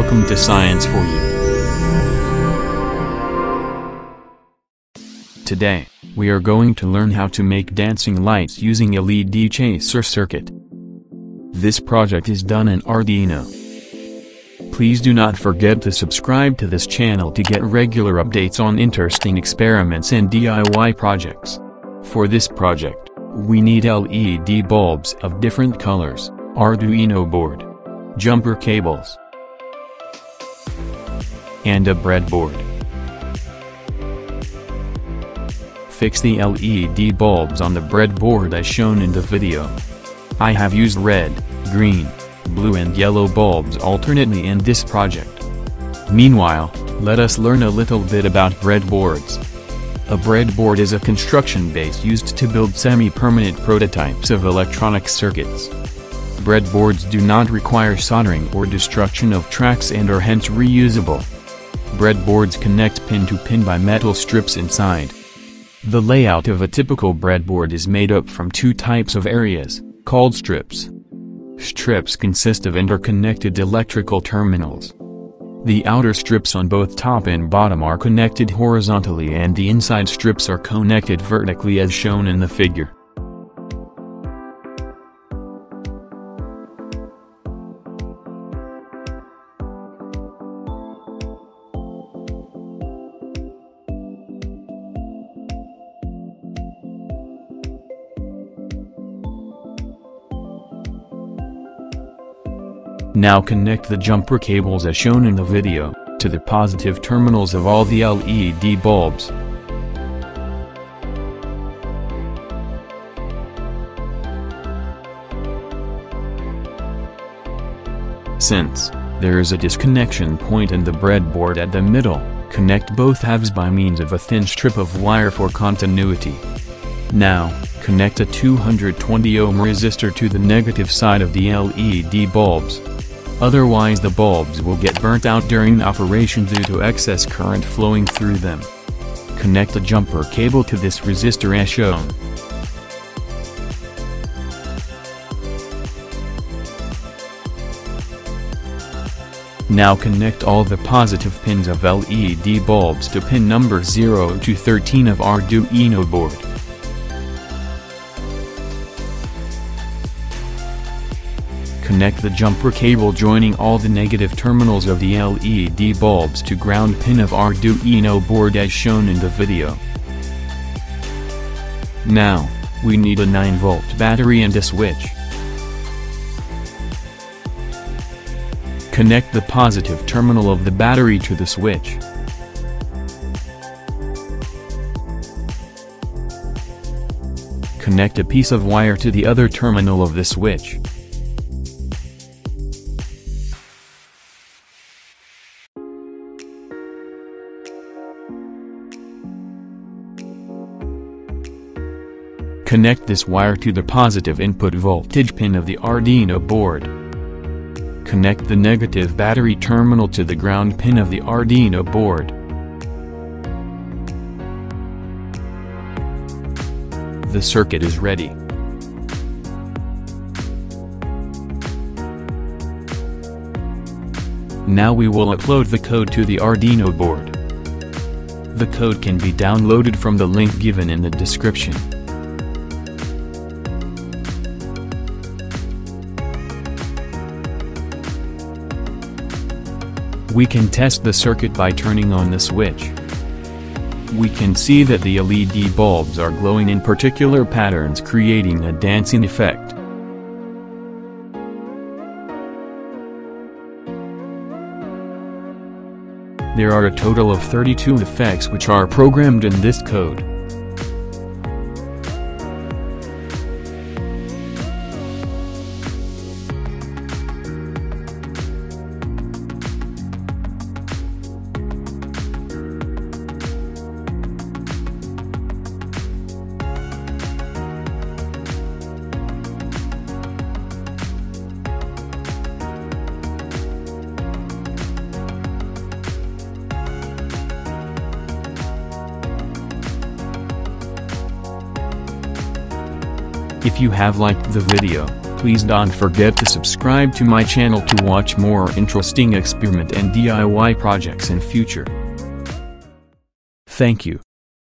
Welcome to Science for You. Today, we are going to learn how to make dancing lights using a LED chaser circuit. This project is done in Arduino. Please do not forget to subscribe to this channel to get regular updates on interesting experiments and DIY projects. For this project, we need LED bulbs of different colors, Arduino board, jumper cables, and a breadboard. Fix the LED bulbs on the breadboard as shown in the video. I have used red, green, blue and yellow bulbs alternately in this project. Meanwhile, let us learn a little bit about breadboards. A breadboard is a construction base used to build semi-permanent prototypes of electronic circuits. Breadboards do not require soldering or destruction of tracks and are hence reusable. Breadboards connect pin to pin by metal strips inside. The layout of a typical breadboard is made up from two types of areas, called strips. Strips consist of interconnected electrical terminals. The outer strips on both top and bottom are connected horizontally and the inside strips are connected vertically as shown in the figure. Now connect the jumper cables as shown in the video, to the positive terminals of all the LED bulbs. Since, there is a disconnection point in the breadboard at the middle, connect both halves by means of a thin strip of wire for continuity. Now, connect a 220 ohm resistor to the negative side of the LED bulbs. Otherwise the bulbs will get burnt out during operation due to excess current flowing through them. Connect a jumper cable to this resistor as shown. Now connect all the positive pins of LED bulbs to pin number 0 to 13 of Arduino board. Connect the jumper cable joining all the negative terminals of the LED bulbs to ground pin of Arduino board as shown in the video. Now, we need a 9 volt battery and a switch. Connect the positive terminal of the battery to the switch. Connect a piece of wire to the other terminal of the switch. Connect this wire to the positive input voltage pin of the Arduino board. Connect the negative battery terminal to the ground pin of the Arduino board. The circuit is ready. Now we will upload the code to the Arduino board. The code can be downloaded from the link given in the description. We can test the circuit by turning on the switch. We can see that the LED bulbs are glowing in particular patterns creating a dancing effect. There are a total of 32 effects which are programmed in this code. If you have liked the video, Please don't forget to subscribe to my channel to watch more interesting experiment and DIY projects in future. Thank you.